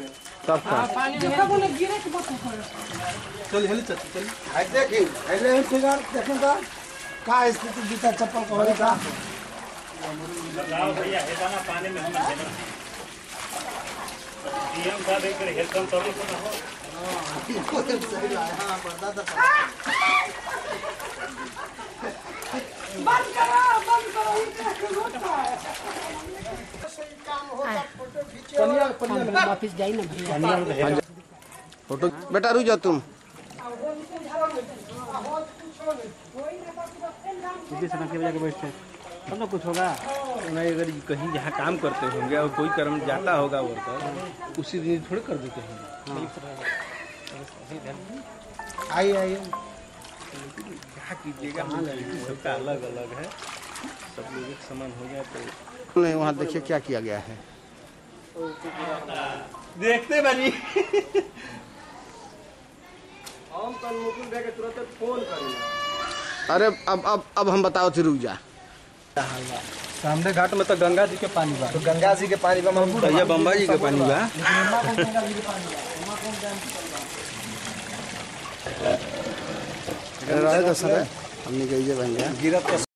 में सब सब चल हेली चल चल आई देखी पहले फिगर देखें तो का। स्थिति जूता चप्पल का? का भैया हेदाना पानी में हम डीएम तभी तो ना हो। बंद करो बंद करो ये देख के रोता है। वापिस जाई ना फ़ोटो बेटा रुक जाओ तुम। तब तो कुछ होगा। नहीं अगर कहीं जहाँ काम करते होंगे और कोई कर्म जाता होगा वर्कर उसी दिन थोड़े कर देते होंगे। आई आई क्या कीजिएगा हाँ लड़की सबका अलग अलग है। सब लोग एक समान हो जाए तो। नहीं वहाँ देखिए क्या किया गया है। देखते बनी। हम तो मुकुल भाई के तुरंत फ़ोन करी अरे अब अब अब हम बताओ थे रुक जा। सामने घाट में तो गंगा जी के पानी बा। तो गंगा जी के पानी हम भैया बम्बा जी के पानी बा। हमने कही गया गिरत